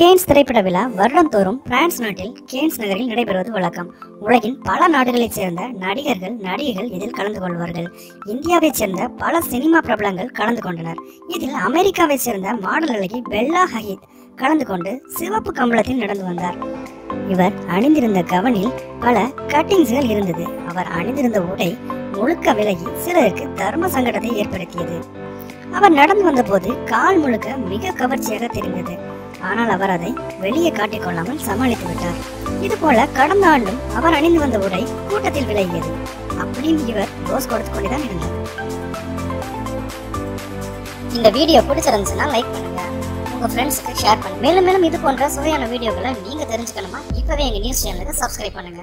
Cannes திரைப்பட விழா வருடந்தோறும் பிரான்ஸ் நாட்டில் கேன்ஸ் நகரில் நடைபெறுவது வழக்கம். உலகின் பல நாடுகளைச் சேர்ந்த நடிகர்கள் நடிகைகள் இதில் கலந்து கொள்வார்கள். இந்தியாவைச் சேர்ந்த பல சினிமா பிரபலங்கள் கலந்து கொண்டனர். இதில் அமெரிக்காவைச் சேர்ந்த மாடல் அழகி பெல்லா ஹஹித் கலந்து கொண்டு சிவப்பு கம்பளத்தில் நடந்து வந்தார். இவர் அணிந்திருந்த கவனில் பல கட்டிங்ஸ்கள் இருந்தது. அவர் அணிந்திருந்த உடை முழுக்க விலகி சிலருக்கு தர்ம சங்கடத்தை ஏற்படுத்தியது. அவர் நடந்து வந்தபோது கால் முழுக்க மிக கவர்ச்சியாக தெரிந்தது. ஆனால் அவர் அதை வெளியே காட்டிக்கொள்ளாமல் சமாளித்து விட்டார். இது போல கடந்த ஆண்டும் அவர் அணிந்து வந்த உடை கூட்டத்தில் விலகியது. அப்படியும் இவர் டோஸ் கொடுத்து கொண்டுதான் இருந்தார். இந்த வீடியோ பிடிச்சிருந்துச்சுன்னா லைக் பண்ணுங்க. உங்க ஃப்ரெண்ட்ஸுக்கு ஷேர் பண்ணுங்க மேலும் மேலும் இது போன்ற சுவையான வீடியோக்களை நீங்க தெரிஞ்சுக்கணுமா? இப்பவே எங்க நியூஸ் சேனலுக்கு சப்ஸ்கிரைப் பண்ணுங்க.